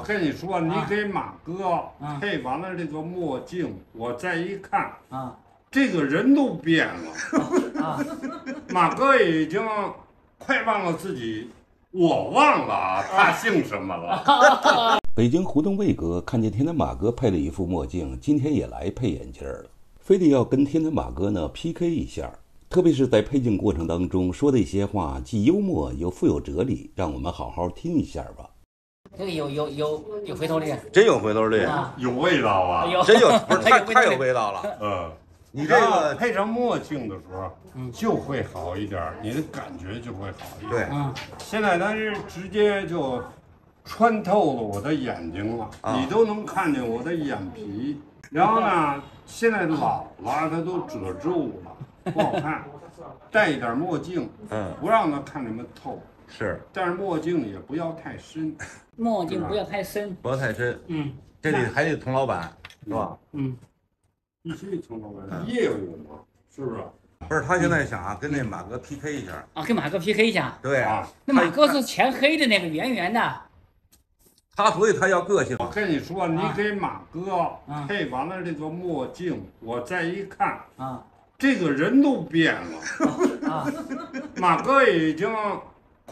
我跟你说，你啊给马哥啊配完了这个墨镜，我再一看，啊这个人都变了。啊！马哥已经快忘了自己，我忘了啊，他姓什么了。北京胡同魏哥看见天天马哥配了一副墨镜，今天也来配眼镜了，非得要跟天天马哥呢 PK 一下。特别是在配镜过程当中说的一些话，既幽默又富有哲理，让我们好好听一下吧。这个有有有有回头率真有回头率，啊！有味道啊！有真有，不是 太太有味道了。嗯，你这这个个配上墨镜的时候嗯就会好一点，你的感觉就会好一点。对，嗯现在咱是直接就穿透了我的眼睛了，啊你都能看见我的眼皮。然后呢，现在老了，它都褶皱了，不好看。戴一点墨镜，嗯，不让它看那么透，是但是墨镜也不要太深，墨镜不要太深。不要太深，嗯这里还得从老板是吧？嗯必须从老板业务嘛，是不是？不是，他现在想啊，跟那马哥 PK 一下。啊，跟马哥 PK 一下。对，啊，那马哥是全黑的那个圆圆的他所以他要个性。我跟你说，你给马哥啊配完了这个墨镜，我再一看，啊这个人都变了。啊！马哥已经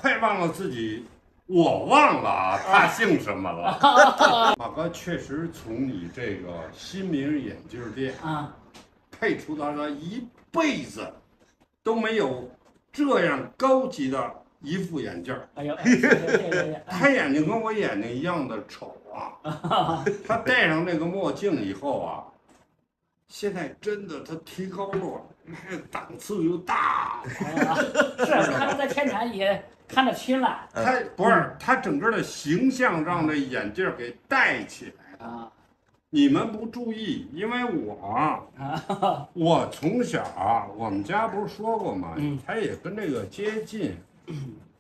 快忘了自己，我忘了啊，他姓什么了。马哥确实从你这个新民眼镜店啊配出他的一辈子都没有这样高级的一副眼镜儿。哎呦，他眼睛跟我眼睛一样的丑啊！他戴上那个墨镜以后啊，现在真的他提高了，那档次又大了。啊是他在天坛也看得清了他不是他整个的形象让这眼镜给带起来了。啊你们不注意，因为我我从小啊，我们家不是说过吗嗯？他也跟这个接近。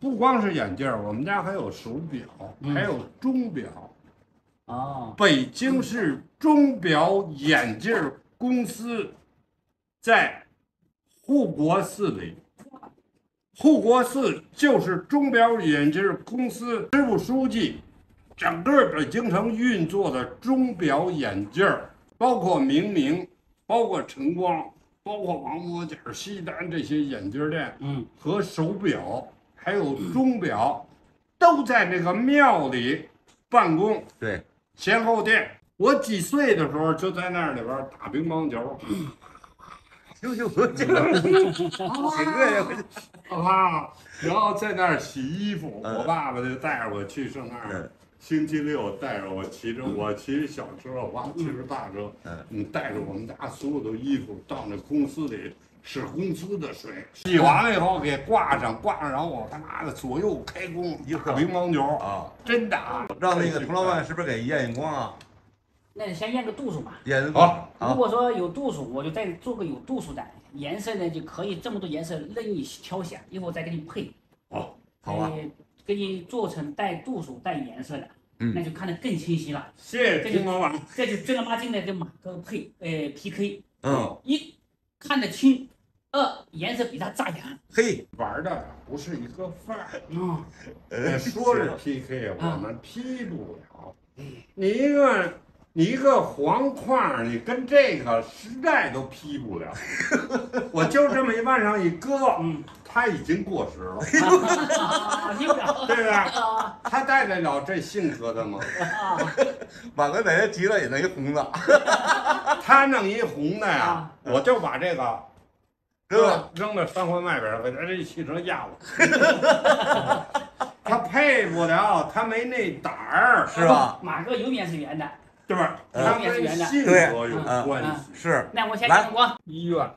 不光是眼镜儿，我们家还有手表，嗯还有钟表。啊北京市钟表眼镜公司在护国寺里，护国寺就是钟表眼镜公司支部书记，整个北京城运作的钟表眼镜儿，包括明明，包括晨光，包括王府井、西单这些眼镜店嗯和手表，还有钟表，都在那个庙里办公。对，前后店。我几岁的时候就在那里边打乒乓球，就就我这个，挺热呀。啊，然后在那儿洗衣服。嗯我爸爸就带着我去上那儿嗯，星期六带着我骑着我骑着小车，我爸骑着大车，嗯嗯，带着我们家所有的衣服到那公司里使公司的水，洗完了以后给挂上，挂上，然后我他妈的左右开弓打乒乓球，啊，真的啊。让那个佟老板是不是给验验光啊？那你先验个度数嘛。验的好啊，如果说有度数，我就再做个有度数的颜色呢，就可以这么多颜色任意挑选，一会儿我再给你配。好，好啊呃，给你做成带度数、带颜色的，嗯那就看得更清晰了。是，这就老板。这就正儿八经的跟马哥配，呃，PK，嗯，一看得清，二颜色比他扎眼。嘿，玩的不是一个范儿。嗯，呃，说是 PK，我们 P 不了。你一个你一个黄框，你跟这个时代都 P 不了。我就这么一往上一搁，嗯，他已经过时了。对不对？啊他带得了这性格的吗？啊马哥在这急了也弄一红的，他弄一红的呀啊，我就把这个对吧？扔扔到三环外边儿，给他这汽车压了。他配不了，他没那胆儿，是吧？马哥有脸是圆的，对吧？嗯。他跟性格有嗯关系。是，那我先来。验光。医院，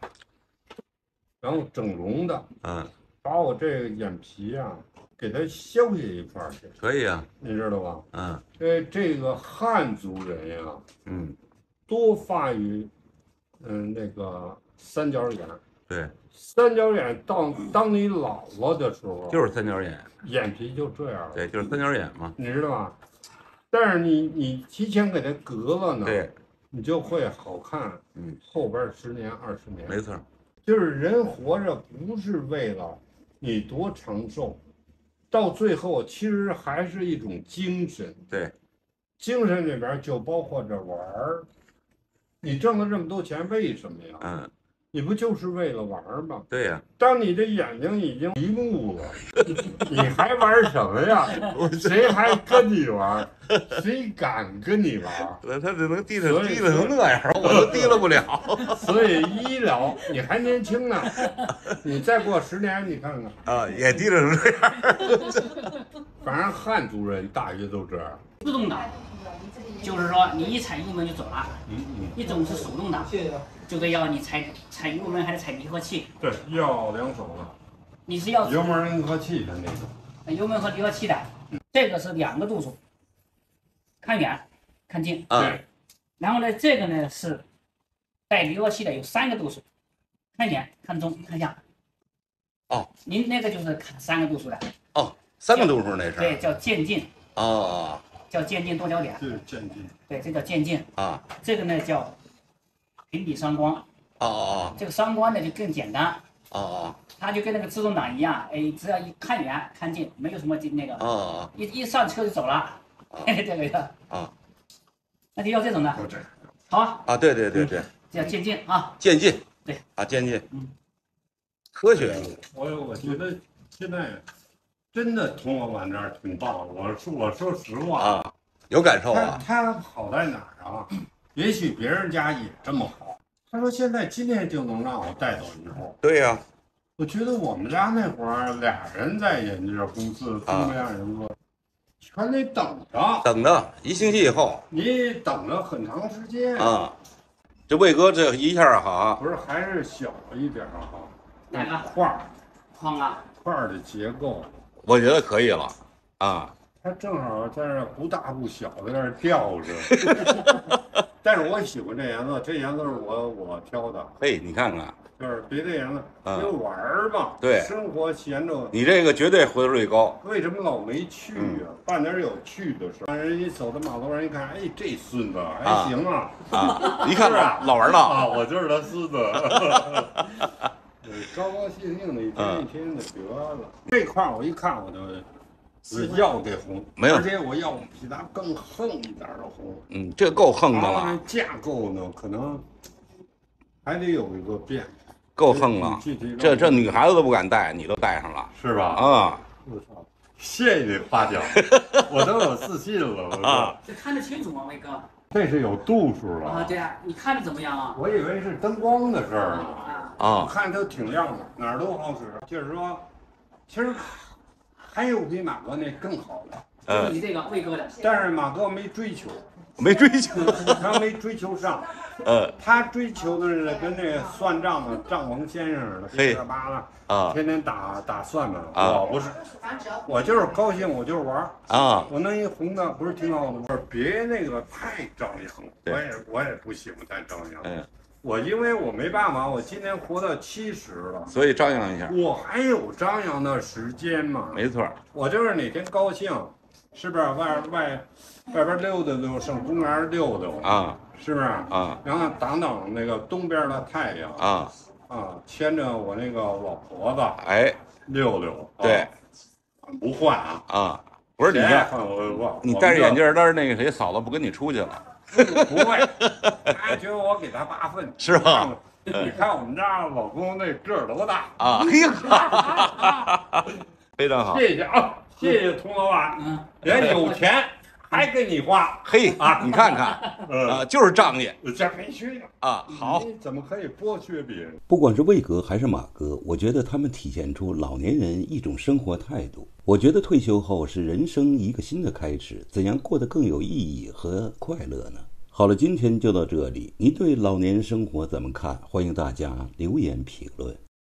然后整容的，嗯，把我这个眼皮啊，给它削下一块儿去，可以啊，你知道吧？嗯。呃，这个汉族人呀，嗯，多发于，嗯，那个三角眼。对，三角眼到当你老了的时候，就是三角眼，眼皮就这样了，对，就是三角眼嘛，你知道吧？但是你你提前给它隔了呢，对，你就会好看。嗯，后边十年二十年，没错，就是人活着不是为了你多长寿，到最后其实还是一种精神。对，精神里边就包括着玩儿。你挣了这么多钱，为什么呀？嗯，你不就是为了玩吗？对呀、当你的眼睛已经迷目了，你还玩什么呀？谁还跟你玩？谁敢跟你玩？那他只能低所以低着成那样，我都低了不了。所以医疗，你还年轻呢，你再过十年，你看看，啊，也低成这样。反正汉族人大约都这样。自动挡，就是说你一踩油门就走了。嗯嗯，一种是手动挡，就得要你踩踩油门还是踩离合器，对，要两手的，你是要油门离合器的那种。油门和离合器的，这个是两个度数，看远看近。啊。对，然后呢，这个呢是带离合器的，有三个度数，看远、看中、看下。哦，您那个就是看三个度数的，哦，三个度数那是。对，叫渐进，哦叫渐进多焦点，这是渐进。对，这叫渐进。啊这个呢叫平底双光，哦哦这个双光呢就更简单，哦哦它就跟那个自动挡一样，哎，只要一看远看近，没有什么那个，哦哦一一上车就走了，这个要，啊那就要这种的，就这。好啊，啊！对对对对，这叫渐进啊，渐进。对啊，渐进。嗯，科学。我我觉得现在真的铜锣湾这儿挺棒。我说我说实话，啊，有感受他啊。他好在哪儿啊？也许别人家也这么好。他说现在今天就能让我带走以后，对呀、我觉得我们家那会儿俩人在人家这公司啊东北亚人说，全得等着，等着一星期以后你等了很长时间。啊，这魏哥这一下哈，不是，还是小一点儿哈。哪个块儿框啊，块儿的结构，我觉得可以了啊。它正好在那不大不小，在那儿吊着。但是我喜欢这颜色，这颜色是我我挑的，嘿，你看看，就是别的颜色，嗯就玩儿嘛。对生活闲着，你这个绝对回头率高。为什么老没去呀、办点有趣的事让。人一走到马路上一看，哎，这孙子还啊行啊！啊，一看是啊老玩呢，啊，我就是他孙子。对高高兴兴的一天嗯一天的得了。这块儿我一看，我就我要这红，没有而且我要比它更横一点儿的红。嗯，这够横的了，，架构呢，可能还得有一个变，够横了。这这女孩子都不敢戴，你都戴上了是吧？啊我操！谢谢你夸奖，我都有自信了。我啊说这看得清楚吗，魏哥？这是有度数了啊，对啊，你看着怎么样啊？我以为是灯光的事儿呢。啊，我啊看都挺亮的，哪儿都好使。就是说，其实还有比马哥那更好的，嗯，你这个魏哥的，但是马哥没追求，没追求，他没追求上，呃他追求的是跟那个算账的账王先生似的，嘿黑了巴的，啊天天打打算盘。啊我不是，我就是高兴，我就是玩儿。啊，我弄一红的不是挺好的吗？别那个太张扬，我也我也不喜欢太张扬。嗯，我因为我没办法，我今年活到七十了。所以张扬一下，我还有张扬的时间吗？没错，我就是哪天高兴，是不是？外外外边溜达溜，上公园溜达，啊。是不是？啊。然后挡挡那个东边的太阳。啊，啊，牵着我那个老婆子。哎，溜溜。啊。对，不换啊，啊，不是你这，我我你戴着眼镜，儿，但是那个谁嫂子不跟你出去了，不会，他觉得我给他八分，是吧？你看我们家老公那个儿多大？啊，非常好，谢谢啊，谢谢佟老板，嗯，人有钱还给你花，嘿啊，你看看 嗯，啊，就是仗义这必须的。啊，好。你怎么可以剥削别人？不管是魏哥还是马哥，我觉得他们体现出老年人一种生活态度。我觉得退休后是人生一个新的开始，怎样过得更有意义和快乐呢？好了，今天就到这里。您对老年生活怎么看？欢迎大家留言评论。